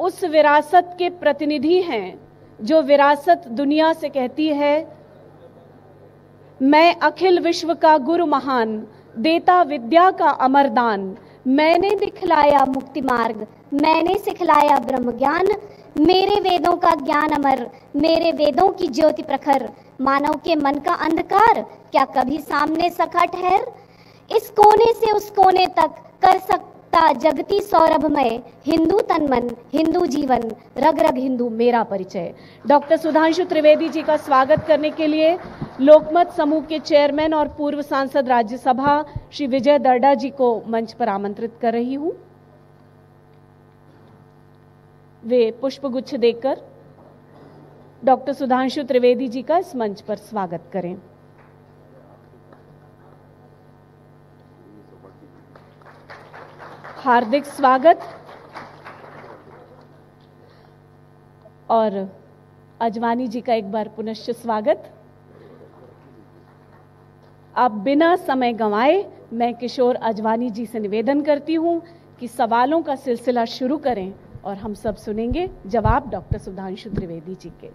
उस विरासत के प्रतिनिधि हैं जो विरासत दुनिया से कहती है, मैं अखिल विश्व का गुरु महान, देता विद्या का अमरदान। मैंने दिखलाया मुक्ति मार्ग, मैंने सिखलाया ब्रह्म ज्ञान मेरे वेदों का ज्ञान अमर, मेरे वेदों की ज्योति प्रखर। मानव के मन का अंधकार, क्या कभी सामने सखा ठहर? इस कोने से उस कोने तक कर सकता जगती सौरभमय, हिंदू तन मन हिंदू जीवन, रग रग हिंदू मेरा परिचय। डॉक्टर सुधांशु त्रिवेदी जी का स्वागत करने के लिए लोकमत समूह के चेयरमैन और पूर्व सांसद राज्यसभा श्री विजय दर्डा जी को मंच पर आमंत्रित कर रही हूँ। वे पुष्पगुच्छ देकर डॉक्टर सुधांशु त्रिवेदी जी का इस मंच पर स्वागत करें। हार्दिक स्वागत। और अजवानी जी का एक बार पुनश्च स्वागत। आप बिना समय गंवाए मैं किशोर अजवानी जी से निवेदन करती हूँ कि सवालों का सिलसिला शुरू करें और हम सब सुनेंगे जवाब डॉक्टर सुधांशु त्रिवेदी जी के।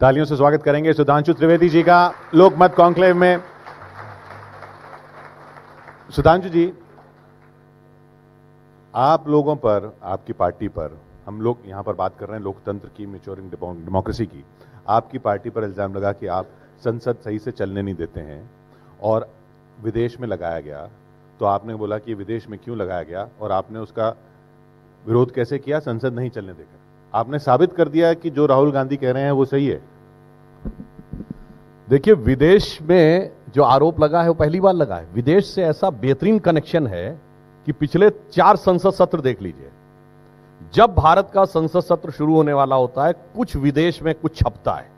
तालियों से स्वागत करेंगे सुधांशु त्रिवेदी जी का। लोकमत कॉन्क्लेव में सुधांशु जी, आप लोगों पर, आपकी पार्टी पर, हम लोग यहाँ पर बात कर रहे हैं लोकतंत्र की मेच्योरिंग डेमोक्रेसी की। आपकी पार्टी पर इल्ज़ाम लगा कि आप संसद सही से चलने नहीं देते हैं और विदेश में लगाया गया। तो आपने बोला कि विदेश में क्यों लगाया गया और आपने उसका विरोध कैसे किया? संसद नहीं चलने देकर आपने साबित कर दिया कि जो राहुल गांधी कह रहे हैं वो सही है। देखिए, विदेश में जो आरोप लगा है, वो पहली बार लगा है। विदेश से ऐसा बेहतरीन कनेक्शन है कि पिछले चार संसद सत्र देख लीजिए। जब भारत का संसद सत्र शुरू होने वाला होता है, कुछ विदेश में कुछ छपता है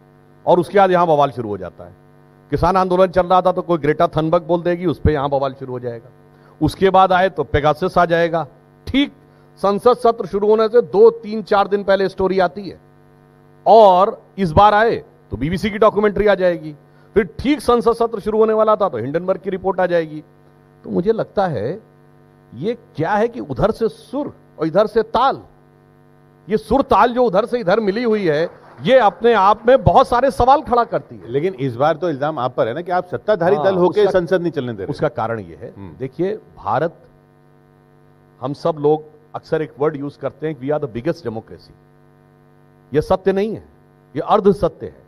और उसके बाद यहाँ बवाल शुरू हो जाता है। किसान आंदोलन चल रहा था तो कोई ग्रेटा थनबक बोल देगी, उस पर यहाँ बवाल शुरू हो जाएगा। उसके बाद आए तो पेगासिस आ जाएगा। ठीक, संसद सत्र शुरू होने से दो, तीन, चार दिन पहले स्टोरी आती है। और इस बार आए तो बीबीसी की डॉक्यूमेंट्री आ जाएगी। फिर ठीक संसद सत्र शुरू होने वाला था तो हिंडनबर्ग की रिपोर्ट आ जाएगी। तो मुझे लगता है ये क्या है कि उधर से सुर और इधर से ताल ये सुर ताल जो उधर से इधर मिली हुई है ये अपने आप में बहुत सारे सवाल खड़ा करती है। लेकिन इस बार तो इल्ज़ाम आप पर है ना कि आप सत्ताधारी हाँ, दल होकर संसद नहीं चलने दे रहे। उसका कारण ये है। हम्म। देखिए भारत हम सब लोग अक्सर एक वर्ड यूज़ करते हैं we are the biggest democracy यह सत्य नहीं है यह अर्ध सत्य है।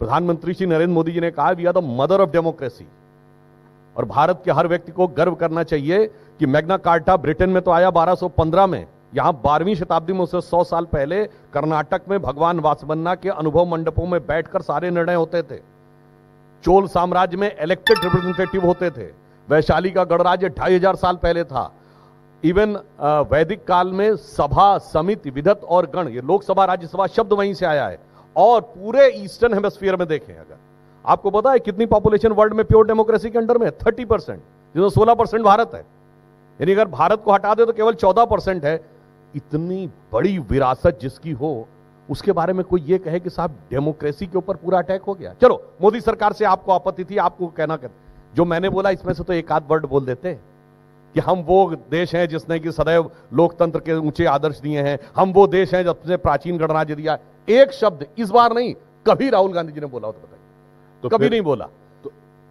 प्रधानमंत्री श्री नरेंद्र मोदी जी ने कहा we are the mother of democracy और भारत के हर व्यक्ति को गर्व करना चाहिए कि मैग्ना कार्टा ब्रिटेन में तो आया 1215 में। यहाँ बारहवीं शताब्दी में उससे सौ साल पहले कर्नाटक में भगवान वासवन्ना के अनुभव मंडपों में बैठकर सारे निर्णय होते थे। चोल साम्राज्य में इलेक्टेड रिप्रेजेंटेटिव होते थे। वैशाली का गणराज्य ढाई हज़ार साल पहले था। इवन वैदिक काल में सभा, समिति, विधत और गण, ये लोकसभा, राज्यसभा शब्द वहीं से आया है। और पूरे ईस्टर्न हेमस्फीयर में देखें अगर। आपको पता है कितनी पॉपुलेशन वर्ल्ड में प्योर डेमोक्रेसी के अंडर में थर्टी परसेंट जिसमें सोलह परसेंट भारत है। यानी अगर भारत को हटा दे तो केवल चौदह परसेंट है। इतनी बड़ी विरासत जिसकी हो, उसके बारे में कोई ये कहे कि साहब डेमोक्रेसी के ऊपर पूरा अटैक हो गया। चलो, मोदी सरकार से आपको आपत्ति थी, आपको कहना कर जो मैंने बोला, इसमें से तो एक आध वर्ड बोल देते कि हम वो देश हैं जिसने कि सदैव लोकतंत्र के ऊँचे आदर्श दिए हैं। हम वो देश हैं जिसने प्राचीन गणराज्य दिया। एक शब्द इस बार नहीं कभी राहुल गांधी जी ने बोला हो तो बताइए। तो कभी नहीं बोला। तो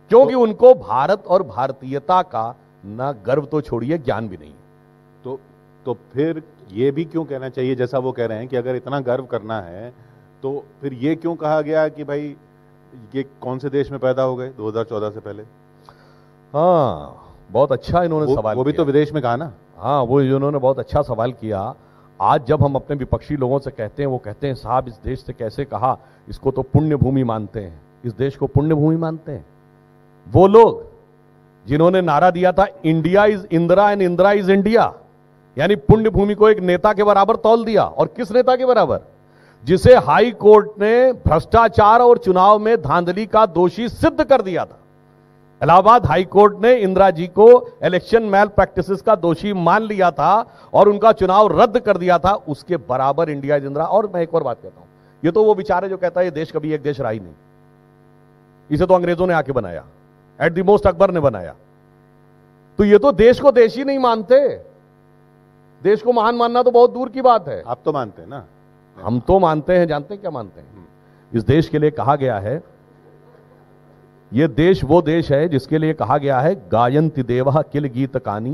क्योंकि तो, उनको भारत और भारतीयता का ना गर्व तो छोड़िए ज्ञान भी नहीं तो तो फिर ये भी क्यों कहना चाहिए जैसा वो कह रहे हैं कि अगर इतना गर्व करना है तो फिर ये क्यों कहा गया कि भाई ये कौन से देश में पैदा हो गए? 2014 से पहले। हाँ। बहुत अच्छा इन्होंने सवाल वो भी तो विदेश में कहा ना। हाँ वो इन्होंने बहुत अच्छा सवाल किया। आज जब हम अपने विपक्षी लोगों से कहते हैं वो कहते हैं साहब इस देश से कैसे कहा? इसको तो पुण्य भूमि मानते हैं। इस देश को पुण्य भूमि मानते हैं। वो लोग जिन्होंने नारा दिया था India is Indira and Indira is India यानी पुण्य भूमि को एक नेता के बराबर तौल दिया। और किस नेता के बराबर? जिसे हाई कोर्ट ने भ्रष्टाचार और चुनाव में धांधली का दोषी सिद्ध कर दिया था। इलाहाबाद हाई कोर्ट ने इंदिरा जी को इलेक्शन मैल प्रैक्टिसेस का दोषी मान लिया था और उनका चुनाव रद्द कर दिया था। उसके बराबर इंडिया इंदिरा और मैं एक और बात कहता हूँ ये तो वो विचार है जो कहता है ये देश कभी एक देश रहा ही नहीं। इसे तो अंग्रेज़ों ने आके बनाया एट दी मोस्ट अकबर ने बनाया। तो ये तो देश को देश ही नहीं मानते। देश को महान मानना तो बहुत दूर की बात है। आप तो मानते हैं ना। हम तो मानते हैं जानते हैं क्या मानते हैं? इस देश के लिए कहा गया है यह देश वो देश है जिसके लिए कहा गया है, गायंति देव किल गीत कानी,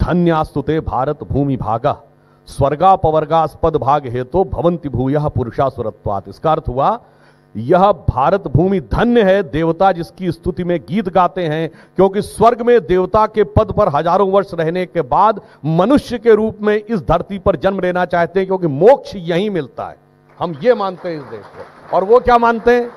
धन्यास्तुते भारत भूमि भागा स्वर्गा पवर्गास्पद भाग हेतु तो भवंति भूय पुरुषा सुरत्वात इसका अर्थ हुआ, यह भारत भूमि धन्य है, देवता जिसकी स्तुति में गीत गाते हैं, क्योंकि स्वर्ग में देवता के पद पर हज़ारों वर्ष रहने के बाद मनुष्य के रूप में इस धरती पर जन्म लेना चाहते हैं, क्योंकि मोक्ष यहीं मिलता है। हम ये मानते हैं इस देश को। और वो क्या मानते हैं?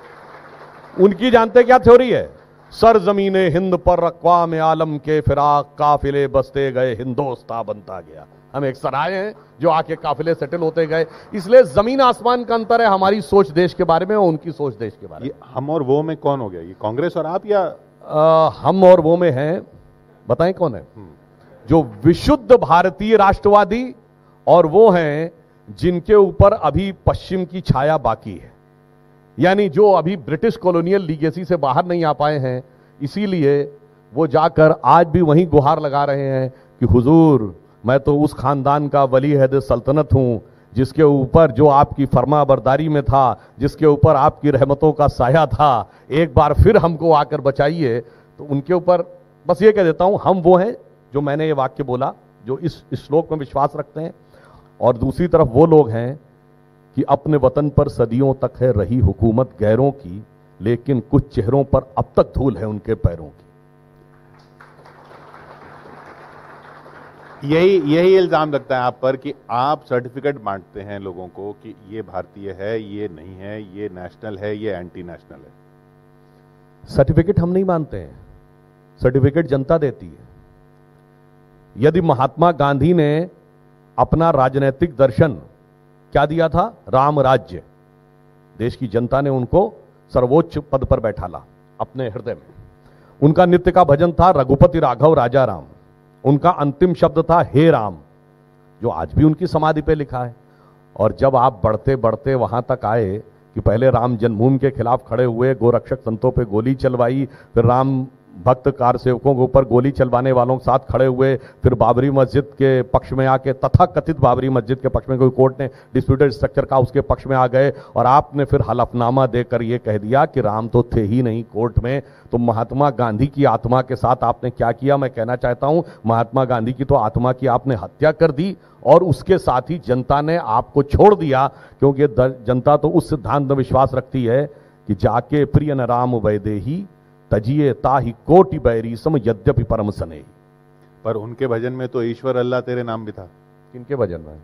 उनकी जानते क्या थ्योरी है? सर जमीने हिंद पर रकवा में आलम के फिराक काफिले बसते गए हिंदोस्ता बनता गया। हम एक सराय हैं जो आके काफिले सेटल होते गए। इसलिए ज़मीन आसमान का अंतर है हमारी सोच देश के बारे में और उनकी सोच देश के बारे में। हम और वो में कौन हो गया? ये कांग्रेस और आप या आ, हम और वो में हैं। बताएँ कौन है? हम्म। जो विशुद्ध भारतीय राष्ट्रवादी और वो हैं जिनके ऊपर अभी पश्चिम की छाया बाकी है। यानी जो अभी ब्रिटिश कॉलोनियल लीगेसी से बाहर नहीं आ पाए हैं, इसीलिए वो जाकर आज भी वहीं गुहार लगा रहे हैं कि हुजूर, मैं तो उस खानदान का वली हैद सल्तनत हूँ, जिसके ऊपर जो आपकी फर्मा बरदारी में था, जिसके ऊपर आपकी रहमतों का साया था, एक बार फिर हमको आकर बचाइए। तो उनके ऊपर बस ये कह देता हूँ, हम वो हैं जो मैंने ये वाक्य बोला, जो इस श्लोक में विश्वास रखते हैं। और दूसरी तरफ़ वो लोग हैं कि अपने वतन पर सदियों तक है रही हुकूमत गैरों की लेकिन कुछ चेहरों पर अब तक धूल है उनके पैरों की। यही यही इल्ज़ाम लगता है आप पर कि आप सर्टिफिकेट बांटते हैं लोगों को कि ये भारतीय है ये नहीं है ये नेशनल है ये एंटी नेशनल है। सर्टिफिकेट हम नहीं मानते हैं। सर्टिफिकेट जनता देती है। यदि महात्मा गांधी ने अपना राजनीतिक दर्शन क्या दिया था? राम राज्य। देश की जनता ने उनको सर्वोच्च पद पर बैठाला, अपने हृदय में। उनका नित्य का भजन था रघुपति राघव राजा राम उनका अंतिम शब्द था, हे राम जो आज भी उनकी समाधि पे लिखा है। और जब आप बढ़ते बढ़ते वहाँ तक आए कि पहले राम जन्मभूमि के खिलाफ खड़े हुए, गोरक्षक संतों पे गोली चलवाई, फिर राम भक्त कार सेवकों के ऊपर गोली चलवाने वालों के साथ खड़े हुए फिर बाबरी मस्जिद के पक्ष में आके तथा कथित बाबरी मस्जिद के पक्ष में, कोई कोर्ट ने डिस्प्यूटेड स्ट्रक्चर का उसके पक्ष में आ गए और आपने फिर हलफनामा देकर यह कह दिया कि राम तो थे ही नहीं कोर्ट में तो महात्मा गांधी की आत्मा के साथ आपने क्या किया? मैं कहना चाहता हूँ, महात्मा गांधी की तो आत्मा की आपने हत्या कर दी और उसके साथ ही जनता ने आपको छोड़ दिया, क्योंकि जनता तो उस सिद्धांत में विश्वास रखती है कि जाके प्रिय न राम वैदेही तजिए ताही कोटि बैरी सम यद्यपि परम सने। पर उनके भजन में तो ईश्वर अल्लाह तेरे नाम भी था। किनके भजन में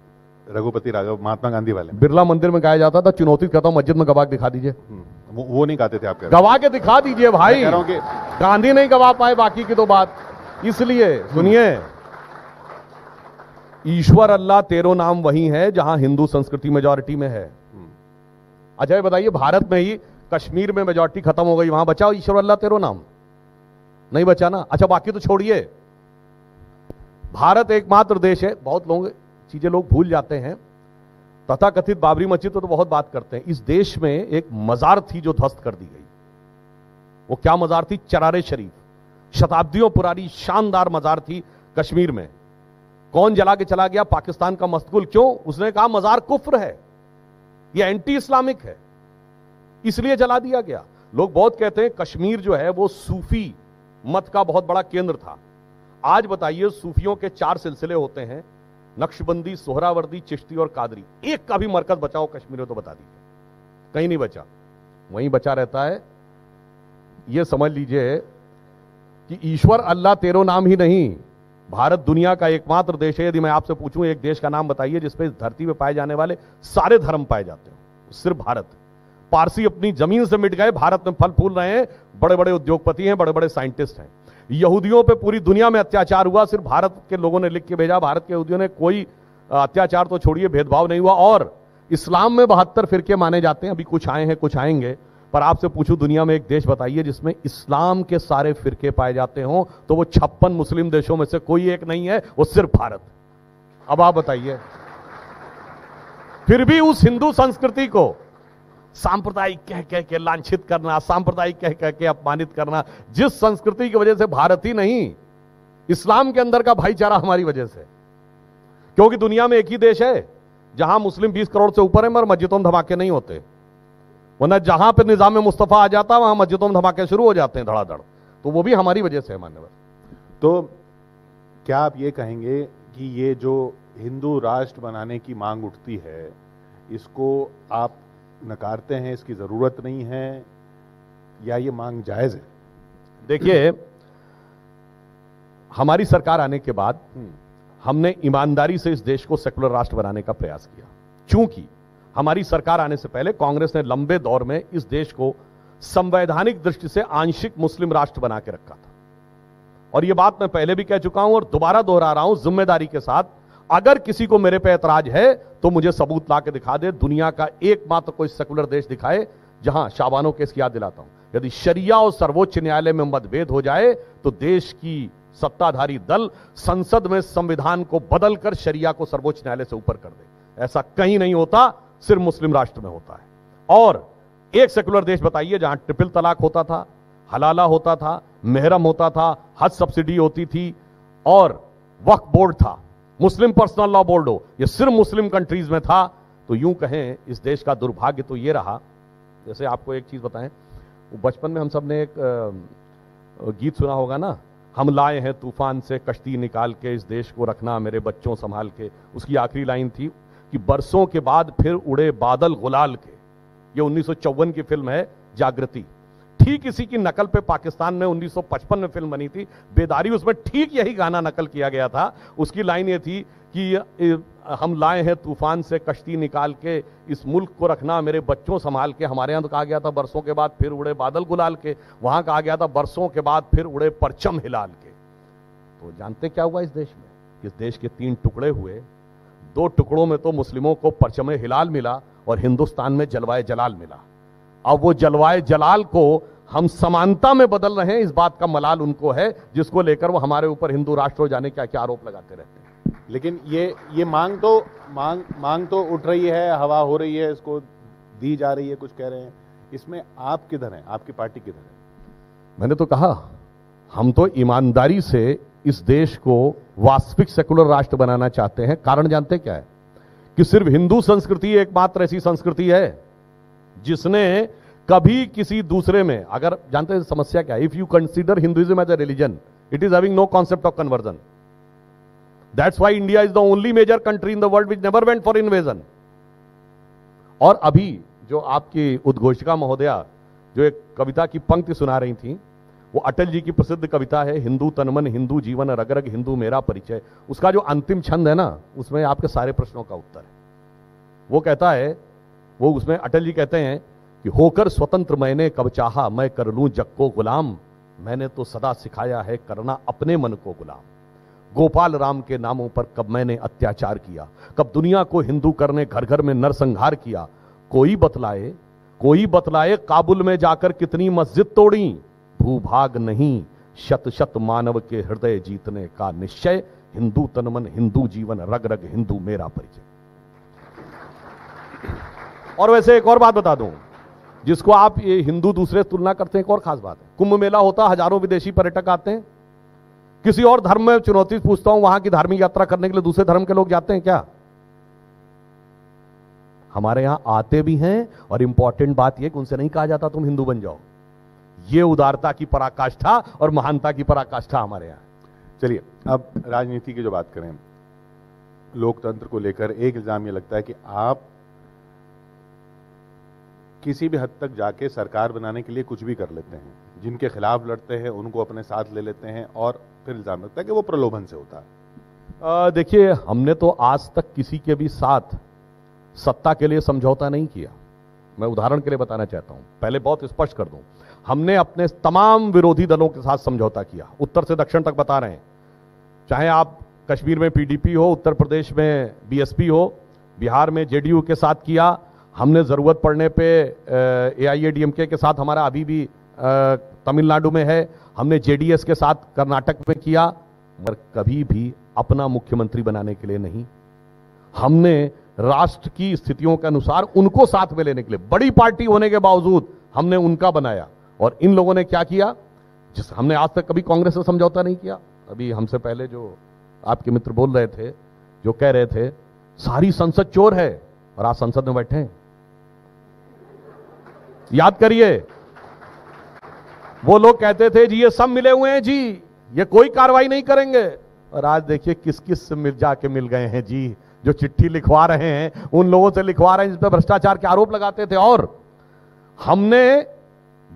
रघुपति राघव महात्मा गांधी वाले। बिरला मंदिर में गाया जाता था चुनौती करता हूँ मस्जिद में गवाह दिखा दीजिए। हम्म, वो, वो नहीं गाते थे आप गवाह के दिखा दीजिए भाई। गांधी नहीं गवा पाए बाकी की तो बात। इसलिए सुनिए। ईश्वर अल्लाह तेरो नाम वही है जहाँ हिंदू संस्कृति मेजोरिटी में है। हम्म। अच्छा बताइए भारत में ही कश्मीर में मेजोरिटी खत्म हो गई वहाँ बचाओ ईश्वर अल्लाह तेरो नाम। नहीं बचा ना अच्छा बाकी तो छोड़िए। भारत एकमात्र देश है बहुत लोग चीज़ें लोग भूल जाते हैं। तथा कथित बाबरी मस्जिद तो, तो बहुत बात करते हैं। इस देश में एक मजार थी जो ध्वस्त कर दी गई। वो क्या मजार थी? चरारे शरीफ। शताब्दियों पुरानी शानदार मजार थी कश्मीर में। कौन जला के चला गया? पाकिस्तान का मस्तगुल क्यों? उसने कहा मजार कुफ्र है। यह एंटी इस्लामिक है। इसलिए जला दिया गया। लोग बहुत कहते हैं कश्मीर जो है वो सूफी मत का बहुत बड़ा केंद्र था। आज बताइए सूफियों के चार सिलसिले होते हैं, नक्शबंदी, सोहरावर्दी, चिश्ती और कादरी। एक का भी मरकज बचाओ कश्मीर तो बता दीजिए। कहीं नहीं बचा। वहीं बचा रहता है। यह समझ लीजिए कि ईश्वर अल्लाह तेरो नाम ही नहीं। भारत दुनिया का एकमात्र देश है। यदि मैं आपसे पूछूँ, एक देश का नाम बताइए जिसपे इस धरती पे पाए जाने वाले सारे धर्म पाए जाते हैं। सिर्फ़ भारत। पारसी अपनी ज़मीन से मिट गए, भारत में फल फूल रहे हैं बड़े बड़े उद्योगपति हैं बड़े बड़े साइंटिस्ट हैं। यहूदियों पे पूरी दुनिया में अत्याचार हुआ, सिर्फ़ भारत के लोगों ने लिख के भेजा, भारत के यहूदियों ने कोई अत्याचार तो छोड़िए, भेदभाव नहीं हुआ, और इस्लाम में बहत्तर फिरके माने जाते हैं, अभी कुछ आए हैं, कुछ आएँगे, पर आपसे पूछूँ, दुनिया में एक देश बताइए, जिसमें इस्लाम के सारे फिरके पाए जाते हों तो वो छप्पन मुस्लिम देशों में से कोई एक नहीं है, वो सिर्फ़ भारत। अब आप बताइए। फिर भी उस हिंदू संस्कृति को सांप्रदायिक कह कह के लांछित करना, सांप्रदायिक कह कह के अपमानित करना, जिस संस्कृति की वजह से भारत ही नहीं, इस्लाम के अंदर का भाईचारा हमारी वजह से क्योंकि दुनिया में एक ही देश है, जहाँ मुस्लिम 20 करोड़ से ऊपर है, मगर मस्जिदों में धमाके नहीं होते। वरना जहाँ पर निज़ाम मुस्तफ़ा आ जाता, वहाँ मस्जिदों में धमाके शुरू हो जाते हैं धड़ाधड़। तो वो भी हमारी वजह से है मान्यवर तो क्या आप ये कहेंगे कि ये जो हिंदू राष्ट्र बनाने की मांग उठती है, इसको आप नकारते हैं इसकी ज़रूरत नहीं है या ये मांग जायज़ है? देखिए हमारी सरकार आने के बाद हमने ईमानदारी से इस देश को सेकुलर राष्ट्र बनाने का प्रयास किया। चूँकि हमारी सरकार आने से पहले कांग्रेस ने लंबे दौर में इस देश को संवैधानिक दृष्टि से आंशिक मुस्लिम राष्ट्र बना के रखा था। और यह बात मैं पहले भी कह चुका हूँ और दोबारा दोहरा रहा हूँ ज़िम्मेदारी के साथ अगर किसी को मेरे पे ऐतराज है तो मुझे सबूत ला के दिखा दे, दुनिया का एकमात्र कोई सेकुलर देश दिखाए, जहाँ शाबानो केस की याद दिलाता हूँ। यदि शरिया और सर्वोच्च न्यायालय में मतभेद हो जाए तो देश की सत्ताधारी दल संसद में संविधान को बदलकर शरिया को सर्वोच्च न्यायालय से ऊपर कर दे। ऐसा कहीं नहीं होता, सिर्फ़ मुस्लिम राष्ट्र में होता है। और एक सेकुलर देश बताइए, जहाँ ट्रिपल तलाक होता था, हलाला होता था, मेहरम होता था, हज सब्सिडी होती थी, और वक्फ बोर्ड था। मुस्लिम पर्सनल लॉ बोर्ड हो ये सिर्फ़ मुस्लिम कंट्रीज़ में था। तो यूँ कहें, इस देश का दुर्भाग्य तो ये रहा। जैसे आपको एक चीज़ बताएँ बचपन में हम सबने एक गीत सुना होगा ना? हम लाए हैं तूफ़ान से कश्ती निकाल के, इस देश को रखना, मेरे बच्चों संभाल के। उसकी आखिरी लाइन थी कि बरसों के बाद फिर उड़े बादल गुलाल के। ये उन्नीस सौ चौवन की फ़िल्म है जागृति। ठीक इसी की नकल पे पाकिस्तान में 1955 में फ़िल्म बनी थी। बेदारी, उसमें ठीक यही गाना नकल किया गया था। उसकी लाइन ये थी कि हम लाए हैं तूफ़ान से कश्ती निकाल के, इस मुल्क को रखना, मेरे बच्चों संभाल के। हमारे यहाँ तो कहा गया था, बरसों के बाद फिर उड़े बादल गुलाल के। वहाँ कहा गया था, बरसों के बाद फिर उड़े परचम हिलाल के। तो जानते क्या हुआ इस देश में? इस देश के तीन टुकड़े हुए। दो टुकड़ों में तो मुस्लिमों को परचम हिलाल मिला और हिंदुस्तान में जलवाए जलाल मिला। अब वो जलवाए जलाल को हम समानता में बदल रहे हैं। इस बात का मलाल उनको है जिसको लेकर वो हमारे ऊपर हिंदू राष्ट्र हो जाने का क्या आरोप लगाते रहते हैं। लेकिन ये ये मांग तो मांग मांग तो उठ रही है हवा हो रही है इसको दी जा रही है कुछ कह रहे हैं। इसमें आप किधर हैं? आपकी पार्टी किधर है? मैंने तो कहा हम तो ईमानदारी से इस देश को वास्तविक सेकुलर राष्ट्र बनाना चाहते हैं। कारण जानते क्या है? कि सिर्फ़ हिंदू संस्कृति एकमात्र ऐसी संस्कृति है। जिसने कभी किसी दूसरे में, अगर जानते हैं समस्या क्या if you consider Hinduism as a religion it is having no concept of conversion that's why India is the only major country in the world which never went for invasion और अभी जो आपकी उद्घोषिका महोदया, जो एक कविता की पंक्ति सुना रही थी, वो अटल जी की प्रसिद्ध कविता है, हिंदू तनमन हिंदू जीवन रगरग हिंदू मेरा परिचय। उसका जो अंतिम छंद है ना, उसमें आपके सारे प्रश्नों का उत्तर है। वो कहता है वो उसमें अटल जी कहते हैं कि होकर स्वतंत्र मैंने कब चाहा, मैं कर लूँ जग को गुलाम। मैंने तो सदा सिखाया है करना अपने मन को गुलाम। गोपाल राम के नामों पर कब मैंने अत्याचार किया, कब दुनिया को हिंदू करने घर घर में नरसंहार किया। कोई बतलाए कोई बतलाए काबुल में जाकर कितनी मस्जिद तोड़ी। भूभाग नहीं शत शत मानव के हृदय जीतने का निश्चय। हिंदू तनमन हिंदू जीवन रग रग हिंदू मेरा परिचय। और वैसे एक और बात बता दूँ, जिसको आप ये हिंदू दूसरे तुलना करते हैं, एक और खास बात है। कुंभ मेला होता, हज़ारों विदेशी पर्यटक आते हैं। किसी और धर्म में चुनौती पूछता हूँ, वहाँ की धार्मिक यात्रा करने के लिए दूसरे धर्म के लोग जाते हैं क्या? हमारे यहाँ आते भी हैं, और इंपॉर्टेंट बात यह कि उनसे नहीं कहा जाता, तुम हिंदू बन जाओ। ये उदारता की पराकाष्ठा और महानता की पराकाष्ठा हमारे यहाँ। चलिए, अब राजनीति की जो बात करें, लोकतंत्र को लेकर एक इल्ज़ाम ये लगता है कि आप किसी भी हद तक जाके सरकार बनाने के लिए कुछ भी कर लेते हैं। जिनके खिलाफ लड़ते हैं, उनको अपने साथ ले लेते हैं और फिर इल्ज़ाम लगता है कि वो प्रलोभन से होता है। देखिए, हमने तो आज तक किसी के भी साथ सत्ता के लिए समझौता नहीं किया। मैं उदाहरण के लिए बताना चाहता हूँ। पहले बहुत स्पष्ट कर दूँ। हमने अपने तमाम विरोधी दलों के साथ समझौता किया। उत्तर से दक्षिण तक बता रहे हैं। चाहे आप कश्मीर में पीडीपी हो, उत्तर प्रदेश में बीएसपी हो, बिहार में जेडीयू के साथ किया हमने ज़रूरत पड़ने पे ए आई के साथ हमारा अभी भी तमिलनाडु में है। हमने जेडीएस के साथ कर्नाटक में किया, मगर कभी भी अपना मुख्यमंत्री बनाने के लिए नहीं। हमने राष्ट्र की स्थितियों के अनुसार उनको साथ में लेने के लिए, बड़ी पार्टी होने के बावजूद हमने उनका बनाया। और इन लोगों ने क्या किया? जिस, हमने आज तक कभी कांग्रेस से समझौता नहीं किया। अभी हमसे पहले जो आपके मित्र बोल रहे थे, जो कह रहे थे, सारी संसद चोर है, और आज संसद में बैठे हैं। याद करिए वो लोग कहते थे जी ये सब मिले हुए हैं जी ये कोई कार्रवाई नहीं करेंगे। और आज देखिए किस किस से मिल जाके मिल गए हैं जी जो चिट्ठी लिखवा रहे हैं उन लोगों से लिखवा रहे हैं जिस पर भ्रष्टाचार के आरोप लगाते थे। और हमने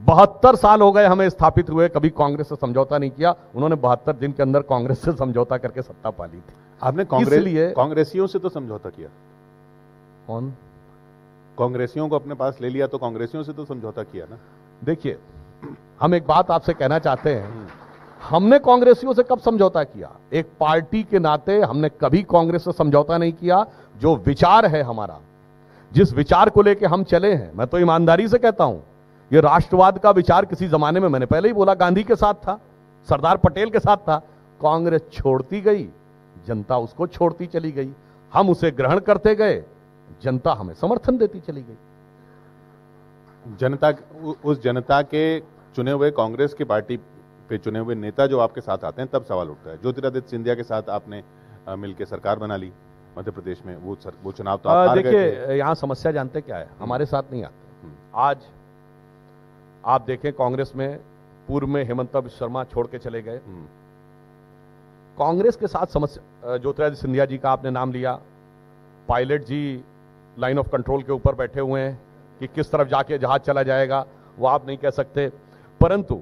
बहत्तर साल हो गए हमें स्थापित हुए कभी कांग्रेस से समझौता नहीं किया। उन्होंने बहत्तर दिन के अंदर कांग्रेस से समझौता करके सत्ता पाली थी। आपने कांग्रेस इसलिए- कांग्रेसियों से तो समझौता किया। कौन? कांग्रेसियों को अपने पास ले लिया तो कांग्रेसियों से तो समझौता किया ना। देखिए हम एक बात आपसे कहना चाहते हैं। हमने कांग्रेसियों से कब समझौता किया? एक पार्टी के नाते हमने कभी कांग्रेस से समझौता नहीं किया जो विचार है हमारा। जिस विचार को लेके हम चले हैं मैं तो ईमानदारी से कहता हूँ ये राष्ट्रवाद का विचार किसी जमाने में मैंने पहले ही बोला गांधी के साथ था सरदार पटेल के साथ था। कांग्रेस छोड़ती गई जनता उसको छोड़ती चली गई। हम उसे ग्रहण करते गए जनता हमें समर्थन देती चली गई। जनता उस जनता के चुने हुए कांग्रेस की पार्टी पे चुने हुए नेता जो आपके साथ आते हैं तब सवाल उठता है। ज्योतिरादित्य सिंधिया के साथ आपने अ, मिलके सरकार बना ली मध्य प्रदेश में। वो सर, वो चुनाव तो आप आ, हार गए थे। देखिए यहाँ समस्या जानते क्या है? हमारे साथ नहीं आते। हम्म। आज आप देखें कांग्रेस में पूर्व में हेमंत शर्मा छोड़ के चले गए। हम्म, कांग्रेस के साथ समस्या ज्योतिरादित्य सिंधिया जी का आपने नाम लिया। Pilot ji line of control के ऊपर बैठे हुए हैं कि किस तरफ़ जाके जहाज़ चला जाएगा, वो आप नहीं कह सकते। परंतु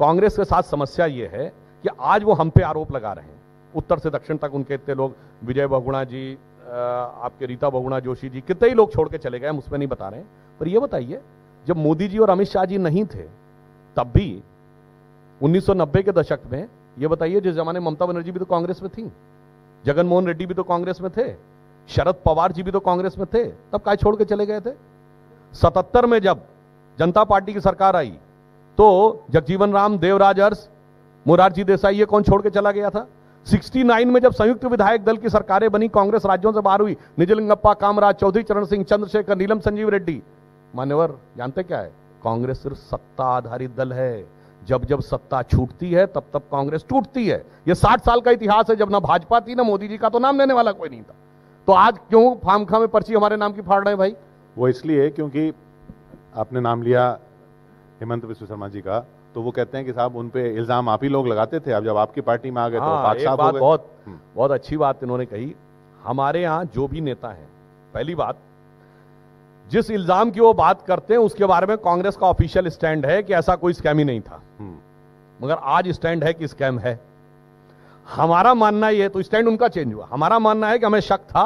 कांग्रेस के साथ समस्या ये है कि आज वो हम पे आरोप लगा रहे हैं। उत्तर से दक्षिण तक उनके इतने लोग, विजय बहुगुणा जी आपके रीता बहुगुणा जोशी जी, कितने ही लोग छोड़ के चले गए, हम उसमें नहीं बता रहे हैं। पर ये बताइए, जब मोदी जी और अमित शाह जी नहीं थे, तब भी 1990 के दशक में, ये बताइए, जिस जमाने ममता बनर्जी भी तो कांग्रेस में थी, जगनमोहन रेड्डी भी तो कांग्रेस में थे शरद पवार जी भी तो कांग्रेस में थे, तब काय छोड़ के चले गए थे? सतहत्तर में जब जनता पार्टी की सरकार आई तो जगजीवन राम, देवराज अर्स, मुरारजी देसाई, ये कौन छोड़ के चला गया था? 69 में जब संयुक्त विधायक दल की सरकारें बनी, कांग्रेस राज्यों से बाहर हुई, निजलिंगप्पा, कामराज चौधरी, चरण सिंह, चंद्रशेखर, नीलम, संजीव रेड्डी। मान्यवर, जानते क्या है? कांग्रेस सिर्फ़ सत्ता आधारित दल है। जब जब सत्ता छूटती है, तब तब कांग्रेस टूटती है। यह साठ साल का इतिहास है, जब ना भाजपा थी, ना मोदी जी का तो नाम लेने वाला कोई नहीं था। तो आज क्यों फार्मखा में पर्ची हमारे नाम की फाड़ रहे हैं भाई? वो इसलिए क्योंकि आपने नाम लिया हेमंत विश्व शर्मा जी का तो वो कहते हैं कि साहब उन पे इल्ज़ाम आप ही लोग लगाते थे। अब जब आपकी पार्टी में आ गए तो हाँ, साफ़ बात बहुत हम्म। बहुत अच्छी बात इन्होंने कही। हमारे यहाँ जो भी नेता हैं पहली बात जिस इल्ज़ाम की वो बात करते हैं उसके बारे में कांग्रेस का ऑफिशियल स्टैंड है कि ऐसा कोई स्कैम ही नहीं था। हम्म, मगर आज स्टैंड है कि स्कैम है। हमारा मानना यह तो स्टैंड उनका चेंज हुआ। हमारा मानना है कि हमें शक था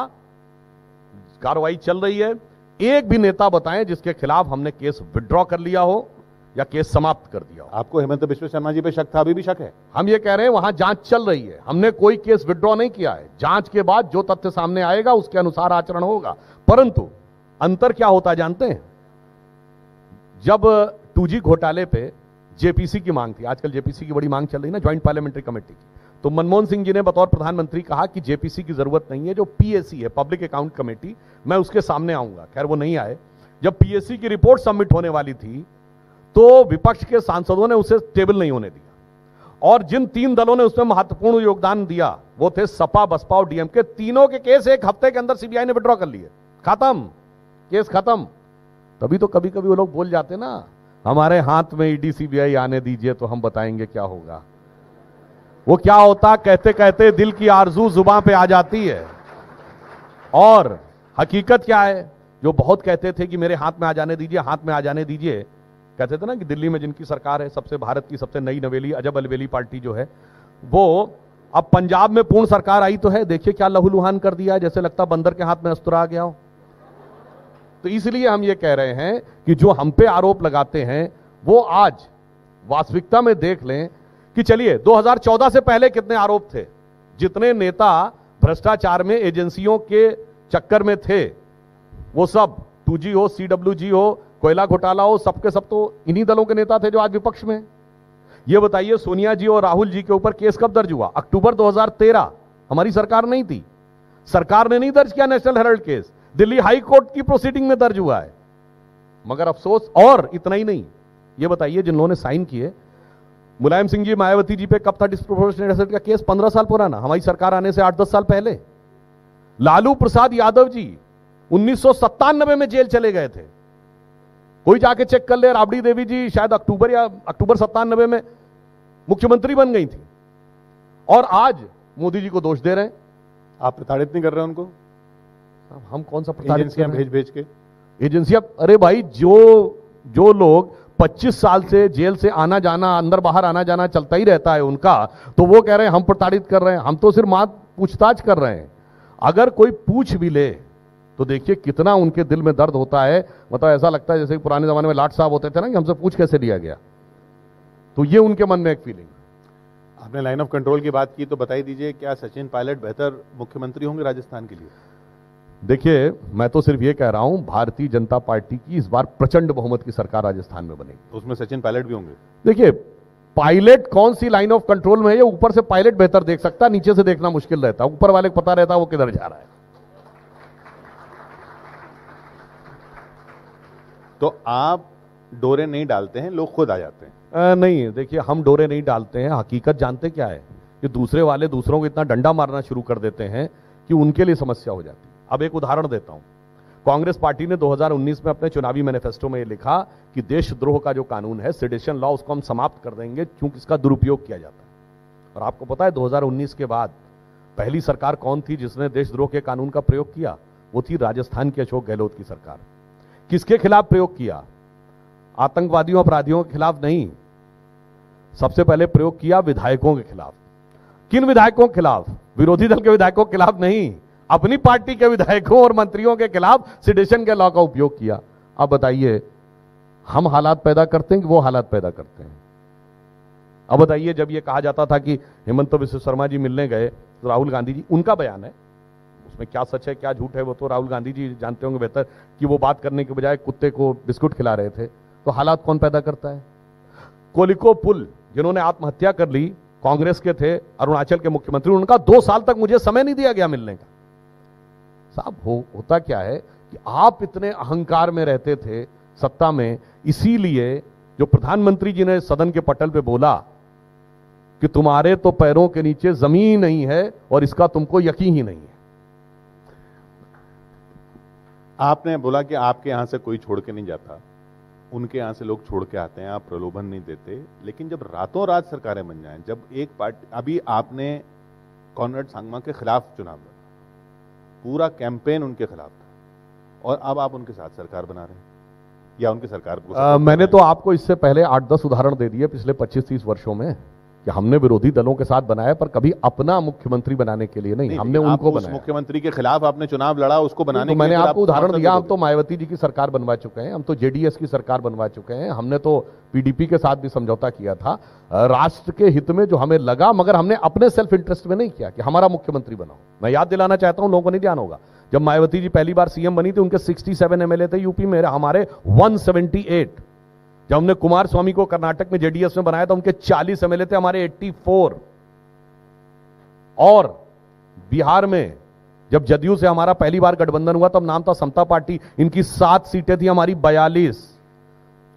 कार्रवाई चल रही है। एक भी नेता बताएँ जिसके खिलाफ हमने केस विड्रॉ कर लिया हो या केस समाप्त कर दिया हो। आपको हेमंत विश्व शर्मा जी पे शक था अभी भी शक है? हम ये कह रहे हैं वहाँ जाँच चल रही है। हमने कोई केस विड्रॉ नहीं किया है। जाँच के बाद जो तथ्य सामने आएगा उसके अनुसार आचरण होगा। परंतु अंतर क्या होता है जानते हैं? जब 2G घोटाले पे जेपीसी की मांग थी आजकल जेपीसी की बड़ी मांग चल रही है ना ज्वाइंट पार्लियामेंट्री कमेटी की। तो मनमोहन सिंह जी ने बतौर प्रधानमंत्री कहा कि जेपीसी की ज़रूरत नहीं है, जो पीएसी है, पब्लिक अकाउंट कमेटी, मैं उसके सामने आऊँगा। खैर, वो नहीं आए। जब पीएससी की रिपोर्ट सबमिट होने वाली थी तो विपक्ष के सांसदों ने उसे टेबल नहीं होने दिया। और जिन तीन दलों ने उसमें महत्वपूर्ण योगदान दिया, वो थे सपा, बसपा और डीएमके। तीनों के केस एक हफ़्ते के अंदर सीबीआई ने विड्रॉ कर लिए। खत्म। केस खत्म। तभी तो कभी कभी वो लोग बोल जाते ना, हमारे हाथ में ईडी, सीबीआई आने दीजिए तो हम बताएँगे क्या होगा। वो क्या होता कहते कहते दिल की आरज़ू जुबा पे आ जाती है। और हकीकत क्या है? जो बहुत कहते थे कि मेरे हाथ में आ जाने दीजिए, हाथ में आ जाने दीजिए। कहते थे ना कि दिल्ली में जिनकी सरकार है, सबसे भारत की सबसे नई नवेली, अजब अलवेली पार्टी जो है, वो अब पंजाब में पूर्ण सरकार आई तो है। देखिए क्या लहूलुहान कर दिया जैसे लगता बंदर के हाथ में अस्त्र आ गया हो। तो इसलिए हम ये कह रहे हैं कि जो हम पे आरोप लगाते हैं, वो आज वास्तविकता में देख लें कि चलिए 2014 से पहले कितने आरोप थे? जितने नेता भ्रष्टाचार में एजेंसियों के चक्कर में थे, वो सब 2G हो CWG हो, कोयला घोटाला हो, सबके सब तो इन्हीं दलों के नेता थे जो आज विपक्ष में। ये बताइए, सोनिया जी और राहुल जी के ऊपर केस कब दर्ज हुआ? अक्टूबर 2013 हमारी सरकार नहीं थी। सरकार ने नहीं दर्ज किया National Herald case. Delhi high court की प्रोसीडिंग में दर्ज हुआ है। मगर अफसोस और इतना ही नहीं। ये बताइए जिन लोगों ने साइन किए मुलायम सिंह जी मायावती जी पे कब था डिस्प्रोपोर्शनेट एसेट का केस? पंद्रह साल पुराना। हमारी सरकार आने से आठ दस साल पहले। लालू प्रसाद यादव जी उन्नीस में जेल चले गए थे। कोई जाके चेक कर ले राबड़ी देवी जी शायद अक्टूबर या अक्टूबर सत्तानबे में मुख्यमंत्री बन गई थी। और आज मोदी जी को दोष दे रहे हैं। आप प्रताड़ित नहीं कर रहे हैं उनको? हम कौन सा प्रताड़ित? भेज भेज के। एजेंसियाँ? अरे भाई जो जो लोग 25 साल से जेल से आना जाना, अंदर बाहर आना जाना चलता ही रहता है उनका तो वो कह रहे हैं, हम प्रताड़ित कर रहे हैं, हम तो सिर्फ़ मात पूछताछ कर रहे हैं। अगर कोई पूछ भी ले तो देखिए कितना उनके दिल में दर्द होता है। मतलब ऐसा लगता है जैसे पुराने जमाने में लाट साहब होते थे ना कि हमसे पूछ कैसे लिया गया। तो ये उनके मन में एक फीलिंग आपने लाइन ऑफ़ कंट्रोल की बात की तो बताई दीजिए, क्या सचिन पायलट बेहतर मुख्यमंत्री होंगे राजस्थान के लिए? देखिए मैं तो सिर्फ़ ये कह रहा हूँ भारतीय जनता पार्टी की इस बार प्रचंड बहुमत की सरकार राजस्थान में बनेगी। तो उसमें सचिन पायलट भी होंगे। देखिए पायलट कौन सी लाइन ऑफ़ कंट्रोल में है? ये ऊपर से पायलट बेहतर देख सकता नीचे से देखना मुश्किल रहता है। ऊपर वाले को पता रहता वो किधर जा रहा है। तो आप डोरे नहीं डालते हैं लोग खुद आ जाते हैं। अ, नहीं देखिए हम डोरे नहीं डालते हैं हकीकत जानते क्या है? कि दूसरे वाले दूसरों को इतना डंडा मारना शुरू कर देते हैं कि उनके लिए समस्या हो जाती है। अब एक उदाहरण देता हूँ। कांग्रेस पार्टी ने 2019 में अपने चुनावी मैनिफेस्टो में लिखा कि देशद्रोह का जो कानून है सिडेशन लॉ उसको हम समाप्त कर देंगे, क्योंकि इसका दुरुपयोग किया जाता है। और आपको पता है 2019 के बाद पहली सरकार कौन थी जिसने देशद्रोह के कानून का प्रयोग किया? वो थी राजस्थान की अशोक गहलोत की सरकार। किसके खिलाफ प्रयोग किया? आतंकवादियों, अपराधियों के खिलाफ नहीं। सबसे पहले प्रयोग किया विधायकों के खिलाफ। किन विधायकों के खिलाफ? विरोधी दल के विधायकों के खिलाफ नहीं। अपनी पार्टी के विधायकों और मंत्रियों के खिलाफ सिडिशन के लॉ का उपयोग किया। अब बताइए, हम हालात पैदा करते हैं कि वो हालात पैदा करते हैं? अब बताइए, जब ये कहा जाता था कि हेमंत विश्व शर्मा जी मिलने गए तो राहुल गांधी जी, उनका बयान है। उसमें क्या सच है, क्या झूठ है, वो तो राहुल गांधी जी जानते होंगे बेहतर कि वो बात करने के बजाय कुत्ते को बिस्कुट खिला रहे थे। तो हालात कौन पैदा करता है? कोलिको पुल, जिन्होंने आत्महत्या कर ली, कांग्रेस के थे, अरुणाचल के मुख्यमंत्री, उनका दो साल तक मुझे समय नहीं दिया गया मिलने का। साहब हो, होता क्या है कि आप इतने अहंकार में रहते थे सत्ता में इसीलिए जो प्रधानमंत्री जी ने सदन के पटल पे बोला कि तुम्हारे तो पैरों के नीचे ज़मीन नहीं है और इसका तुमको यकीन ही नहीं है। आपने बोला कि आपके यहाँ से कोई छोड़ के नहीं जाता। उनके यहाँ से लोग छोड़ के आते हैं आप प्रलोभन नहीं देते। लेकिन जब रातों रात सरकारें बन जाएँ जब एक पार्टी अभी आपने कॉनरेड सांगमा के खिलाफ चुनाव लड़ा। पूरा कैंपेन उनके खिलाफ था। और अब आप उनके साथ सरकार बना रहे हैं। या उनकी सरकार को आ, मैंने तो आपको इससे पहले आठ दस उदाहरण दे दिए पिछले 25-30 वर्षों में। कि हमने विरोधी दलों के साथ बनाया पर कभी अपना मुख्यमंत्री बनाने के लिए नहीं, हैं? हमने उनको बनाया मुख्यमंत्री के खिलाफ आपने चुनाव लड़ा उसको बनाने तो मैंने आपको उदाहरण दिया हम तो मायावती जी की सरकार बनवा चुके हैं हम तो जेडीएस की सरकार बनवा चुके हैं हमने तो पीडीपी के साथ भी समझौता किया था राष्ट्र के हित में जो हमें लगा मगर हमने अपने सेल्फ इंटरेस्ट में नहीं किया कि हमारा मुख्यमंत्री बनाओ मैं याद दिलाना चाहता हूँ लोगों को नहीं ध्यान होगा जब मायावती जी पहली बार सीएम बनी थी उनके 67 एमएलए थे यूपी में हमारे 178 जब हमने कुमार स्वामी को कर्नाटक में जेडीएस में बनाया था उनके 40 एमएलए थे, हमारे 84 और बिहार में जब जदयू से हमारा पहली बार गठबंधन हुआ तब नाम था समता पार्टी। इनकी सात सीटें थी हमारी बयालीस।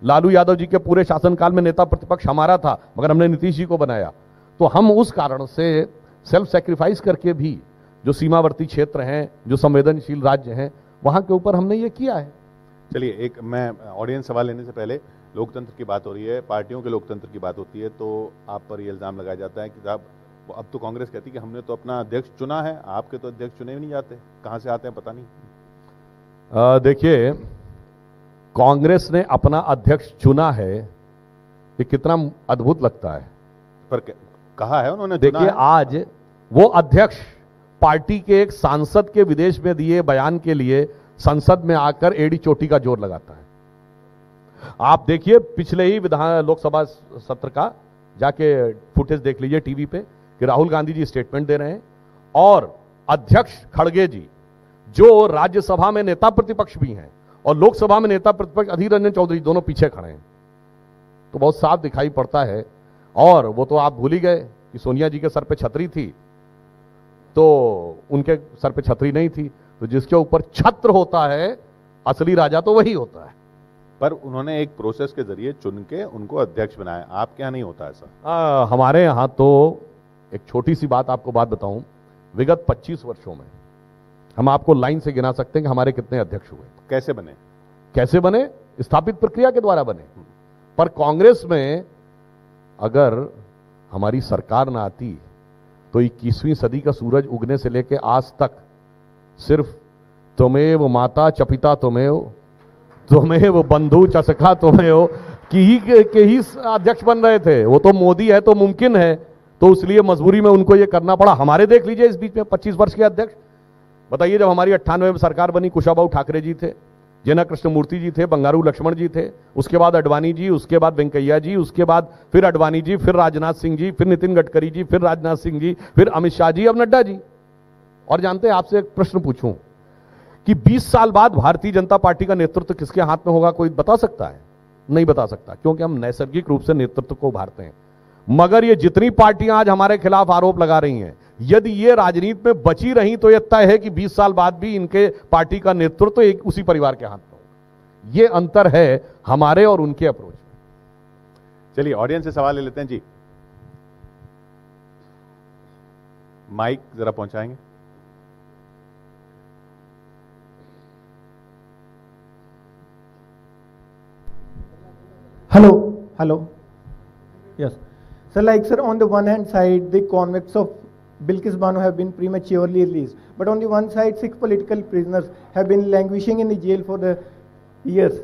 लालू यादव जी के पूरे शासनकाल में नेता प्रतिपक्ष हमारा था, मगर हमने नीतीश जी को बनाया। तो हम उस कारण से सेल्फ सेक्रीफाइस करके भी जो सीमावर्ती क्षेत्र हैं, जो संवेदनशील राज्य हैं, वहाँ के ऊपर हमने ये किया है। चलिए, एक मैं ऑडियंस सवाल लेने से पहले लोकतंत्र की बात हो रही है पार्टियों के लोकतंत्र की बात होती है तो आप पर ये इल्ज़ाम लगाया जाता है कि साहब अब तो कांग्रेस कहती है कि हमने तो अपना अध्यक्ष चुना है आपके तो अध्यक्ष चुने ही नहीं जाते कहाँ से आते हैं पता नहीं। देखिए कांग्रेस ने अपना अध्यक्ष चुना है ये कितना अद्भुत लगता है। पर कहा है उन्होंने देखिए आज वो अध्यक्ष पार्टी के एक सांसद के विदेश में दिए बयान के लिए संसद में आकर एडी चोटी का ज़ोर लगाता है। आप देखिए, पिछले ही विधान, लोकसभा सत्र का, जाके फुटेज देख लीजिए टीवी पे, कि राहुल गांधी जी स्टेटमेंट दे रहे हैं। और अध्यक्ष खड़गे जी, जो राज्यसभा में नेता प्रतिपक्ष भी हैं, और लोकसभा में नेता प्रतिपक्ष अधीर रंजन चौधरी दोनों पीछे खड़े हैं। तो बहुत साफ़ दिखाई पड़ता है। और वो तो आप भूल ही गए कि सोनिया जी के सर पे छतरी थी। तो उनके सर पे छतरी नहीं थी। तो जिसके ऊपर छत्र होता है, असली राजा तो वही होता है। पर उन्होंने एक प्रोसेस के ज़रिए चुन के उनको अध्यक्ष बनाया। आपके यहाँ नहीं होता ऐसा? हमारे यहाँ तो एक छोटी सी बात आपको बात बताऊँ। विगत 25 वर्षों में हम आपको लाइन से गिना सकते हैं कि हमारे कितने अध्यक्ष हुए। कैसे बने? कैसे बने? स्थापित प्रक्रिया के द्वारा बने। पर कांग्रेस में अगर हमारी सरकार ना आती तो 21वीं सदी का सूरज उगने से लेकर आज तक सिर्फ़ तुमेव माता चपिता तुमेव तुमेव बंधु चसखा तुमेव की ही के ही अध्यक्ष बन रहे थे। वो तो मोदी है तो मुमकिन है। तो इसलिए मजबूरी में उनको ये करना पड़ा। हमारे देख लीजिए इस बीच में 25 वर्ष के अध्यक्ष। बताइए, जब हमारी अट्ठानवे में सरकार बनी, कुशाबाऊ ठाकरे जी थे, जेना कृष्णमूर्ति जी थे, बंगारू लक्ष्मण जी थे, उसके बाद अडवाणी जी, उसके बाद वेंकैया जी, उसके बाद फिर अडवाणी जी, फिर राजनाथ सिंह जी, फिर नितिन गडकरी जी, फिर राजनाथ सिंह जी, फिर अमित शाह जी, अब नड्डा जी। और जानते हैं, आपसे एक प्रश्न पूछूँ कि 20 साल बाद भारतीय जनता पार्टी का नेतृत्व किसके हाथ में होगा कोई बता सकता है? नहीं बता सकता, क्योंकि हम नैसर्गिक रूप से नेतृत्व को उभारते हैं। मगर ये जितनी पार्टियाँ आज हमारे खिलाफ आरोप लगा रही हैं, यदि ये राजनीति में बची रही तो यह तय है कि 20 साल बाद भी इनके पार्टी का नेतृत्व एक उसी परिवार के हाथ में होगा। ये अंतर है हमारे और उनके अप्रोच में। चलिए ऑडियंस से सवाल ले लेते हैं। जी। माइक जरा पहुंचाएँगे। Hello, hello. Yes. So, like, sir, on the one hand side, the convicts of Bilkis Banu have been prematurely released. But on the one side, six political prisoners have been languishing in the jail for the years.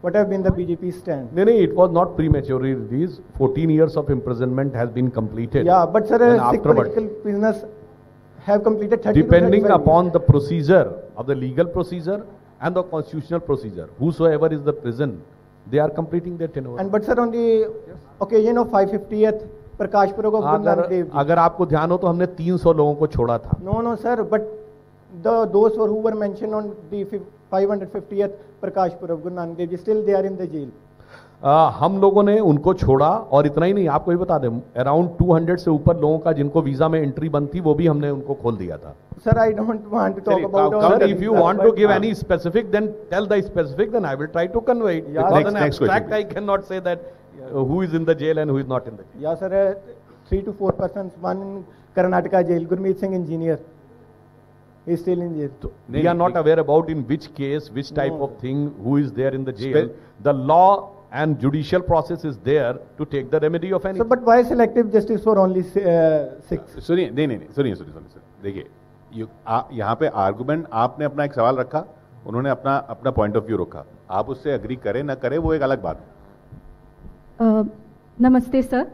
What have been the BJP stand? No, no, it was not prematurely released. 14 years of imprisonment has been completed. Yeah, but sir, And six political prisoners have completed 30 Depending 35 upon years. the procedure of the legal procedure and the constitutional procedure, whosoever is the prison, they are completing their tenure. And but sir, on the yes. occasion of 550th Prakash Purab of Guru Dev अगर. अगर आपको ध्यान हो तो हमने 300 लोगों को छोड़ा था No, no, sir, but the those who were mentioned on the 550th Prakash Purab of Nanak Dev still they are in the jail. हम लोगों ने उनको छोड़ा और इतना ही नहीं आपको ही बता दें अराउंड 200 से ऊपर लोगों का जिनको वीज़ा में एंट्री बनती वो भी हमने उनको खोल दिया था। Sir I don't want to talk about if you want to give any specific then tell the specific then I will try to convey I cannot say that who is in the jail and who not in the या sir 3 two 4 persons one in Karnataka jail Gurmeet Singh engineer law and judicial process is there to take the remedy of So, but why selective justice for only uh, six? सुनिए नहीं नहीं नहीं सुनिए सुनिए सुनिए देखिए you- यहाँ पे आर्गुमेंट आपने अपना एक सवाल रखा उन्होंने अपना अपना पॉइंट ऑफ़ व्यू रखा। आप उससे अग्री करें ना करें वो एक अलग बात। है नमस्ते सर।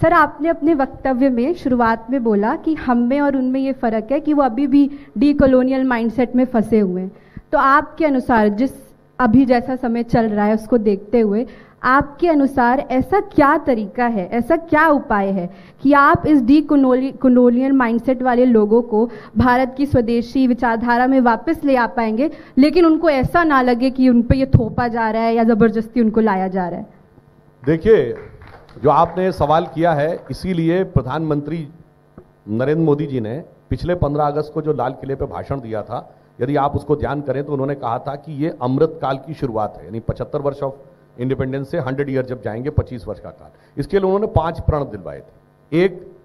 सर आपने अपने वक्तव्य में शुरुआत में बोला कि हम में और उनमें ये फ़र्क है कि वो अभी भी डी कॉलोनियल माइंडसेट में फंसे हुए हैं। तो आपके अनुसार जिस अभी जैसा समय चल रहा है उसको देखते हुए, आपके अनुसार ऐसा क्या तरीका है, ऐसा क्या उपाय है कि आप इस डी कॉलोनियल माइंडसेट वाले लोगों को भारत की स्वदेशी विचारधारा में वापस ले आ पाएँगे, लेकिन उनको ऐसा ना लगे कि उन पर यह थोपा जा रहा है या ज़बरदस्ती उनको लाया जा रहा है? देखिए, जो आपने सवाल किया है, इसीलिए प्रधानमंत्री नरेंद्र मोदी जी ने पिछले 15 अगस्त को जो लाल किले पर भाषण दिया था यदि आप उसको ध्यान करें तो उन्होंने कहा था कि ये अमृत काल की शुरुआत है, यानी 75 वर्ष ऑफ़ इंडिपेंडेंस से 100 ईयर जब जाएँगे 25 वर्ष का काल। इसके लिए उन्होंने पाँच प्रण दिलवाए थे। एक,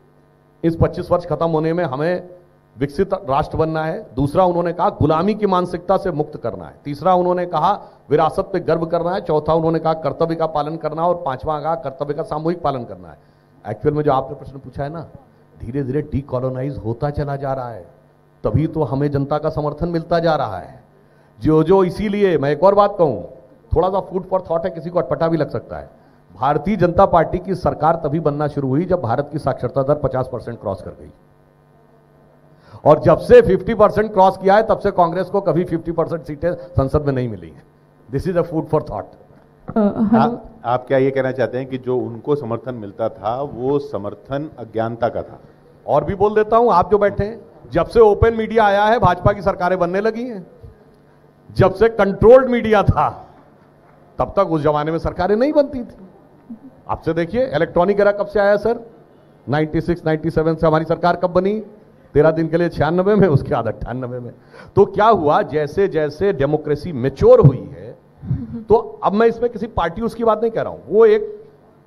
इस 25 वर्ष खत्म होने में हमें विकसित राष्ट्र बनना है। दूसरा, उन्होंने कहा गुलामी की मानसिकता से मुक्त करना है। तीसरा, उन्होंने कहा विरासत पे गर्व करना है। चौथा, उन्होंने कहा कर्तव्य का पालन करना और पांचवा कहा कर्तव्य का सामूहिक पालन करना है। एक्चुअल में जो आपने प्रश्न पूछा है ना धीरे धीरे डीकॉलोनाइज होता चला जा रहा है। तभी तो हमें जनता का समर्थन मिलता जा रहा है। जो जो इसीलिए मैं एक और बात कहूँ थोड़ा सा फ़ूड फॉर थॉट है किसी को अटपटा भी लग सकता है। भारतीय जनता पार्टी की सरकार तभी बनना शुरू हुई जब भारत की साक्षरता दर 50 परसेंट क्रॉस कर गई। और जब से 50 परसेंट क्रॉस किया है तब से कांग्रेस को कभी 50 परसेंट सीटें संसद में नहीं मिली हैं। This is a food for thought आप, आप क्या ये कहना चाहते हैं कि जो उनको समर्थन मिलता था वो समर्थन अज्ञानता का था? और भी बोल देता हूँ आप जो बैठे हैं। जब से ओपन मीडिया आया है, भाजपा की सरकारें बनने लगी हैं। जब से कंट्रोल्ड मीडिया था, तब तक उस जमाने में सरकारें नहीं बनती थी। आपसे देखिए इलेक्ट्रॉनिक एरा कब से आया सर? 96 97 से हमारी सरकार कब बनी? तेरह दिन के लिए छियानबे में, उसके बाद अट्ठानबे में। तो क्या हुआ, जैसे जैसे डेमोक्रेसी मेच्योर हुई है तो अब मैं इसमें किसी पार्टी उसकी बात नहीं कह रहा हूँ। वो एक,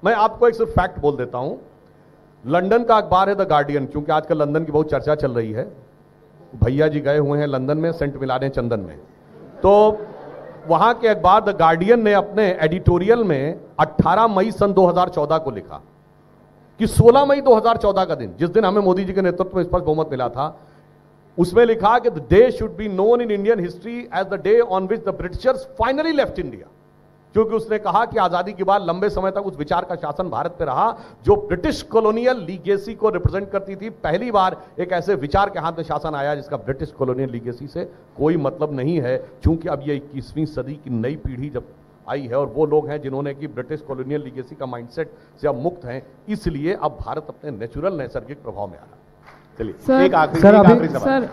मैं आपको एक सिर्फ़ फैक्ट बोल देता हूँ। लंदन का अखबार है द गार्डियन, क्योंकि आजकल लंदन की बहुत चर्चा चल रही है। भैया जी गए हुए हैं लंदन में, सेंट मिलाने चंदन में। तो वहाँ के अखबार द गार्डियन ने अपने एडिटोरियल में 18 मई सन 2014 को लिखा, कि 16 मई 2014 का दिन, जिस दिन हमें मोदी जी के नेतृत्व में स्पष्ट बहुमत मिला था, उसमें लिखा कि the day should be known in Indian history as the day on which the Britishers finally left India. क्योंकि उसने कहा कि आज़ादी के बाद लंबे समय तक उस विचार का शासन भारत पे रहा, जो ब्रिटिश कॉलोनियल लीगेसी को रिप्रेजेंट करती थी। पहली बार एक ऐसे विचार के हाथ में शासन आया जिसका ब्रिटिश कॉलोनियल लीगेसी से कोई मतलब नहीं है। क्योंकि अब ये इक्कीसवीं सदी की नई पीढ़ी जब आई है और वो लोग हैं जिन्होंने कि ब्रिटिश कॉलोनियल लीगेसी का माइंडसेट से अब मुक्त हैं, इसलिए अब भारत अपने नेचुरल नैसर्गिक प्रभाव में आ रहा चलिए सर- एक आखिरी सर, एक आखिरी सवाल।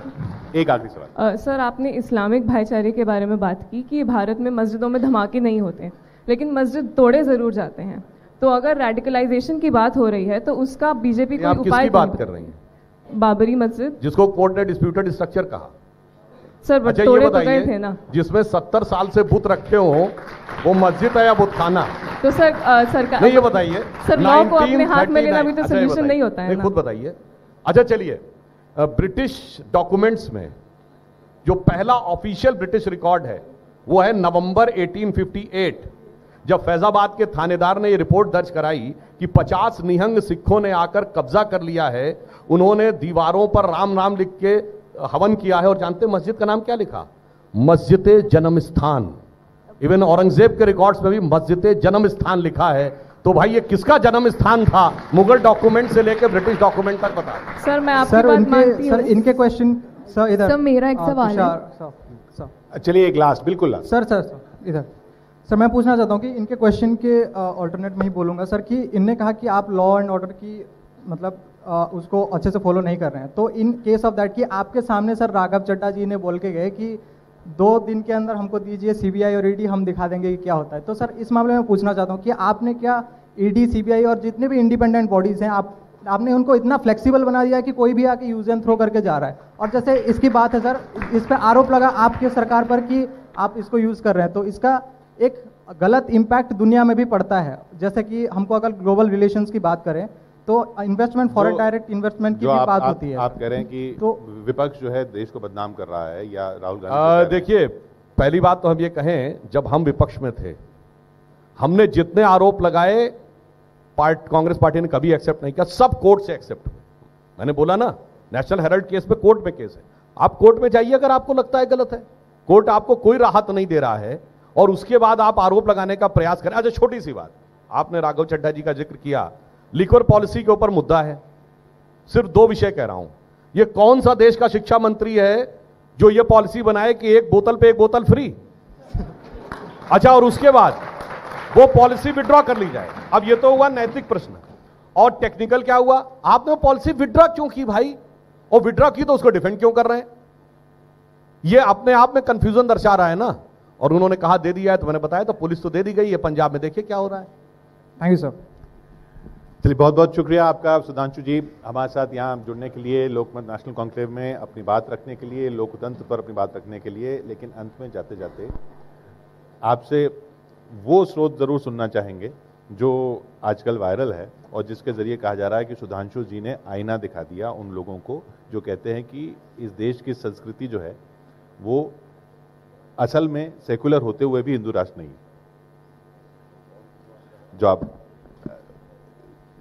एक आखिरी सवाल। सर आपने इस्लामिक भाईचारे के बारे में बात की कि भारत में मस्जिदों में धमाके नहीं होते लेकिन मस्जिद तोड़े ज़रूर जाते हैं। तो अगर रेडिकलाइजेशन की बात हो रही है तो उसका बीजेपी कोई उपाय बात कर रही हैं? बाबरी मस्जिद। जिसको कोर्ट ने डिस्प्यूटेड स्ट्रक्चर कहा। सर अच्छा ये तोड़े तो गए थे ना। जिसमें सत्तर साल से बुत रखे हो वो मस्जिद है या बुतखाना तो सर सरकार नहीं ये बताइए। सर लॉ को अपने हाथ में लेना भी तो सोल्यूशन नहीं होता है खुद बताइए। अच्छा चलिए। ब्रिटिश डॉक्यूमेंट्स में जो पहला ऑफिशियल ब्रिटिश रिकॉर्ड है, वो है नवंबर 1858 जब फैजाबाद के थानेदार ने ये रिपोर्ट दर्ज कराई कि 50 निहंग सिखों ने आकर कब्जा कर लिया है। उन्होंने दीवारों पर राम नाम लिख के हवन किया है और जानते मस्जिद का नाम क्या लिखा? मस्जिद जन्म स्थान इवन औरंगज़ेब के रिकॉर्ड्स में भी मस्जिद जन्म स्थान लिखा है। तो भाई ये किसका जन्म स्थान था? मुगल डॉक्यूमेंट से लेकर ब्रिटिश डॉक्यूमेंट तक बता। सर मैं आपकी सर बात इनके मानती सर इनके क्वेश्चन सर इधर। सर, मेरा एक सवाल है। Sir, sir. चलिए एक लास्ट बिल्कुल लास्ट सर सर सर इधर। सर मैं पूछना चाहता हूँ कि इनके क्वेश्चन के ऑल्टरनेट में ही बोलूँगा। सर कि इनने कहा कि आप लॉ एंड ऑर्डर की मतलब अ, उसको अच्छे से फॉलो नहीं कर रहे हैं। तो इन केस ऑफ़ दैट कि आपके सामने सर राघव चड्डा जी ने बोल के गए कि दो दिन के अंदर हमको दीजिए सीबीआई और ईडी हम दिखा देंगे कि क्या होता है। तो सर, इस मामले में पूछना चाहता हूँ कि आपने क्या ईडी सीबीआई और जितने भी इंडिपेंडेंट बॉडीज हैं, आप, आपने उनको इतना फ्लेक्सिबल बना दिया कि कोई भी आके यूज़ एंड थ्रो करके जा रहा है? और जैसे इसकी बात है सर, इस पर आरोप लगा आपके सरकार पर कि आप इसको यूज़ कर रहे हैं। तो इसका एक गलत इम्पैक्ट दुनिया में भी पड़ता है। जैसे कि हमको अगर ग्लोबल रिलेशंस की बात करें तो इन्वेस्टमेंट फॉरेन डायरेक्ट इन्वेस्टमेंट की भी आप, बात आप, होती है आप कह रहे हैं कि तो- विपक्ष जो है देश को बदनाम कर रहा है या राहुल गांधी हैं। देखिए पहली बात तो हम ये कहें जब हम विपक्ष में थे हमने जितने आरोप लगाए पार्ट कांग्रेस पार्टी ने कभी एक्सेप्ट नहीं किया सब कोर्ट से एक्सेप्ट हुए। मैंने बोला ना नेशनल हेराल्ड केस पे कोर्ट में केस है। आप कोर्ट में जाइए अगर आपको लगता है गलत है। कोर्ट आपको कोई राहत नहीं दे रहा है और उसके बाद आप आरोप लगाने का प्रयास करें। अच्छा छोटी सी बात आपने राघव चड्ढा जी का ज़िक्र किया लिक्वर पॉलिसी के ऊपर मुद्दा है। सिर्फ़ दो विषय कह रहा हूँ। ये कौन सा देश का शिक्षा मंत्री है जो ये पॉलिसी बनाए कि एक बोतल पे एक बोतल फ्री? अच्छा और उसके बाद वो पॉलिसी विड्रॉ कर ली जाए। अब ये तो हुआ नैतिक प्रश्न। और टेक्निकल क्या हुआ? आपने पॉलिसी विड्रॉ क्यों की भाई? और विड्रॉ की तो उसको डिफेंड क्यों कर रहे हैं? ये अपने आप में कंफ्यूजन दर्शा रहा है ना? और उन्होंने कहा, दे दिया है तो मैंने बताया तो पुलिस तो दे दी गई है, पंजाब में देखिए क्या हो रहा है। थैंक यू सर चलिए बहुत बहुत शुक्रिया आपका, सुधांशु जी, हमारे साथ यहाँ जुड़ने के लिए, लोकमत नेशनल कॉन्क्लेव में अपनी बात रखने के लिए, लोकतंत्र पर अपनी बात रखने के लिए, लेकिन अंत में जाते जाते आपसे वो स्रोत ज़रूर सुनना चाहेंगे, जो आजकल वायरल है और जिसके ज़रिए कहा जा रहा है कि सुधांशु जी ने आईना दिखा दिया उन लोगों को, जो कहते हैं कि इस देश की संस्कृति जो है, वो असल में सेकुलर होते हुए भी हिंदू राष्ट्र नहीं जो आप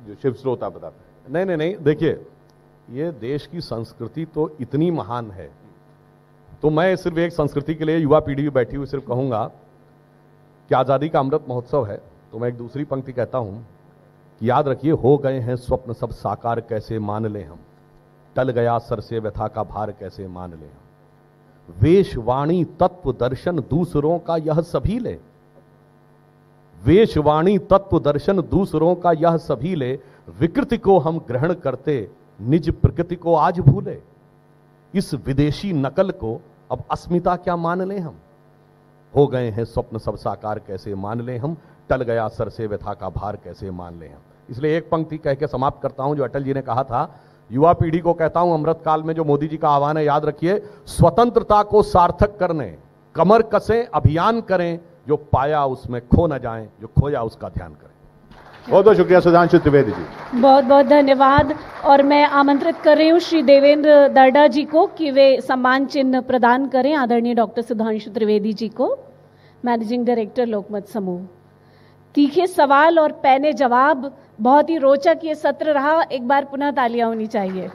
जो शिव बताते हैं। नहीं नहीं नहीं, देखिए, ये देश की संस्कृति तो इतनी महान है। तो मैं सिर्फ़ एक संस्कृति के लिए युवा पीढ़ी भी बैठी हुई सिर्फ़ कहूँगा कि आज़ादी का अमृत महोत्सव है। तो मैं एक दूसरी पंक्ति कहता हूँ कि याद रखिए, हो गए हैं स्वप्न सब साकार, कैसे मान ले हम? टल गया सर से व्यथा का भार, कैसे मान ले हम? वेश वाणी तत्व दर्शन दूसरों का यह सभी ले। वेशवाणी तत्व दर्शन दूसरों का यह सभी ले, विकृति को हम ग्रहण करते, निज प्रकृति को आज भूले। इस विदेशी नकल को अब अस्मिता क्या मान ले हम? हो गए हैं स्वप्न सब साकार कैसे मान ले हम? टल गया सर से व्यथा का भार कैसे मान ले हम? इसलिए एक पंक्ति कह के समाप्त करता हूँ, जो अटल जी ने कहा था, युवा पीढ़ी को कहता हूँ, अमृत काल में जो मोदी जी का आह्वान है, याद रखिए, स्वतंत्रता को सार्थक करने, कमर कसें, अभियान करें जो पाया उसमें खो न जाएँ जो खोया उसका ध्यान करें। बहुत बहुत शुक्रिया सुधांशु त्रिवेदी जी। बहुत बहुत धन्यवाद। और मैं आमंत्रित कर रही हूँ श्री देवेंद्र दर्डा जी को कि वे सम्मान चिन्ह प्रदान करें आदरणीय डॉक्टर सुधांशु त्रिवेदी जी को मैनेजिंग डायरेक्टर लोकमत समूह। तीखे सवाल और पैने जवाब बहुत ही रोचक ये सत्र रहा। एक बार पुनः तालियाँ होनी चाहिए।